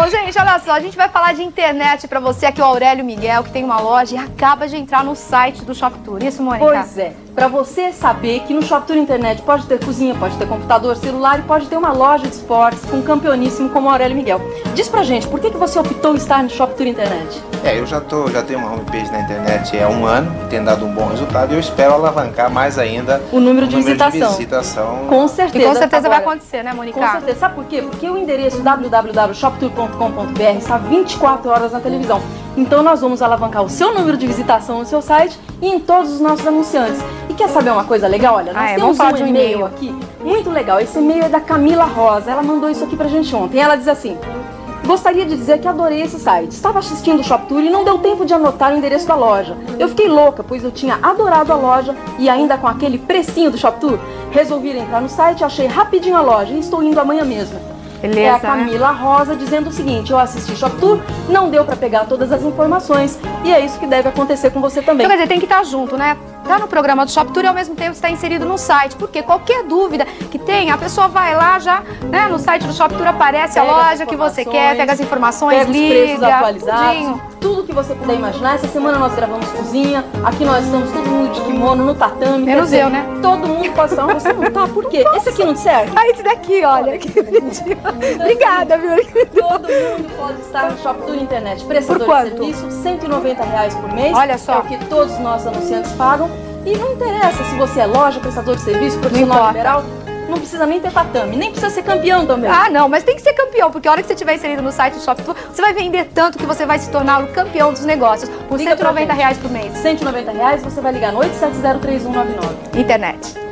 Bom, gente, olha só, a gente vai falar de internet pra você aqui, o Aurélio Miguel, que tem uma loja e acaba de entrar no site do ShopTour. Isso, Mônica? Pois é. Para você saber que no ShopTour Internet pode ter cozinha, pode ter computador, celular e pode ter uma loja de esportes com um campeoníssimo como o Aurélio Miguel. Diz pra gente, por que, que você optou estar no ShopTour Internet? É, eu já, tô, já tenho uma homepage na internet há um ano, tem dado um bom resultado e eu espero alavancar mais ainda o número de número visitação. De visitação. Com certeza. E com certeza Agora, vai acontecer, né, Mônica? Com certeza. Sabe por quê? Porque o endereço www.shoptour.com.br está 24 horas na televisão. Então nós vamos alavancar o seu número de visitação no seu site e em todos os nossos anunciantes. E quer saber uma coisa legal? Olha, nós Ah, é, temos um e-mail aqui muito legal. Esse e-mail é da Camila Rosa. Ela mandou isso aqui pra gente ontem. Ela diz assim: Gostaria de dizer que adorei esse site. Estava assistindo o ShopTour e não deu tempo de anotar o endereço da loja. Eu fiquei louca, pois eu tinha adorado a loja e ainda com aquele precinho do ShopTour. Resolvi entrar no site, achei rapidinho a loja e estou indo amanhã mesmo. Beleza, é a né? Camila Rosa dizendo o seguinte: eu assisti ShopTour, não deu pra pegar todas as informações e é isso que deve acontecer com você também. Então, quer dizer, tem que estar junto, né? Tá no programa do ShopTour e ao mesmo tempo está inserido no site. Porque qualquer dúvida que tem, a pessoa vai lá já, né? No site do ShopTour aparece Pega a loja que você quer, pega as informações, Pega os preços liga, atualizados, tudinho. tudo que você puder imaginar. Essa semana nós gravamos cozinha, aqui nós estamos todo mundo de kimono, no tatame. Menos dizer, eu, né? Todo mundo pode estar, você não tá, por quê? Esse aqui não serve? Ah, esse daqui, olha, que bonitinho. Obrigada, viu? Todo mundo pode estar no ShopTour Internet. Prestador Por quanto? de serviço, 190 reais por mês. Olha só. É o que todos os nossos anunciantes pagam. E não interessa se você é loja, prestador de serviço, profissional importa. liberal. Não precisa nem ter tatame, nem precisa ser campeão também. Ah, não, mas tem que ser campeão, porque a hora que você estiver inserido no site do ShopTour, você vai vender tanto que você vai se tornar o campeão dos negócios por Liga pra 190 gente. reais por mês. 190 reais, você vai ligar no 8703199. Internet.